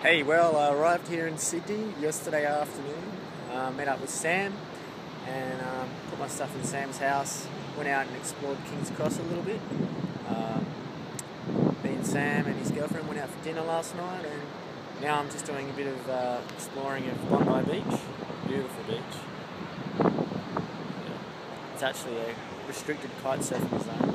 Hey, well, I arrived here in Sydney yesterday afternoon. Uh, met up with Sam and um, put my stuff in Sam's house. Went out and explored King's Cross a little bit. Um, me and Sam and his girlfriend went out for dinner last night, and now I'm just doing a bit of uh, exploring of Bondi Beach. Beautiful beach. Yeah. It's actually a restricted kite surfing zone.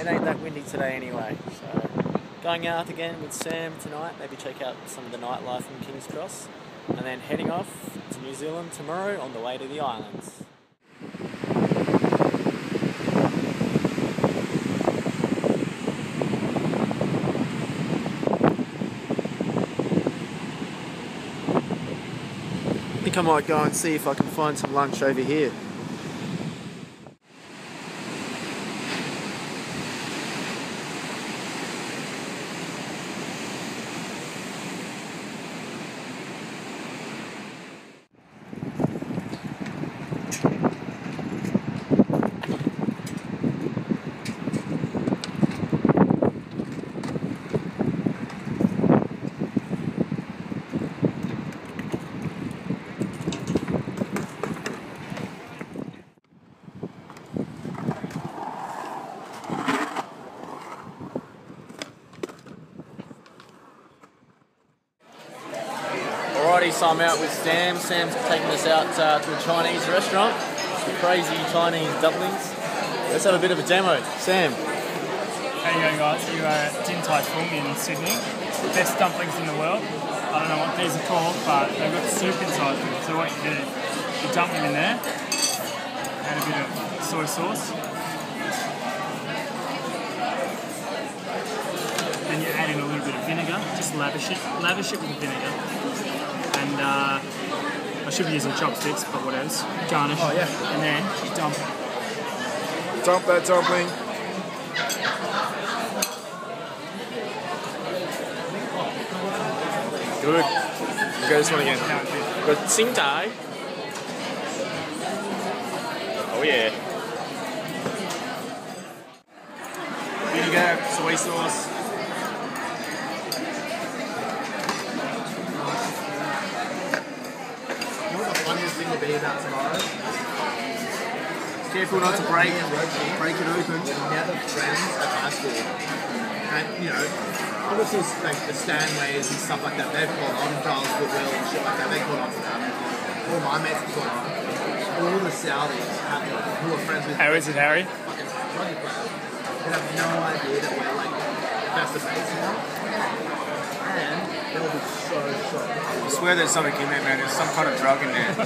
It ain't that windy today anyway, so going out again with Sam tonight, maybe check out some of the nightlife in King's Cross, and then heading off to New Zealand tomorrow on the way to the islands. I think I might go and see if I can find some lunch over here. Alrighty, so I'm out with Sam. Sam's taking us out uh, to a Chinese restaurant. Crazy Chinese dumplings. Let's have a bit of a demo. Sam, How you going, guys? You are at Din Tai Fung in Sydney. Best dumplings in the world. I don't know what these are called, but they've got soup inside them. So what you do, you dump them in there, add a bit of soy sauce. Then you add in a little bit of vinegar, just lavish it, lavish it with vinegar. I should be using chopsticks, but what else? Garnish. Oh, yeah. And then you dump. Dump that dumpling. Good. We'll this one again. Got Tsing Tai. Oh yeah. Vinegar, soy sauce. Be about tomorrow? Careful not to break. And Break it open. were never friends at high school. And, you know, obviously like the Stanways and stuff like that, they've caught on, Charles Goodwill and shit like that, they caught on to that. All my mates have caught on. All the Saudis have, who are friends with How is it, Harry? fucking rugby players. They have no idea that we're swear there's something in it, man. There's some kind of drug in there.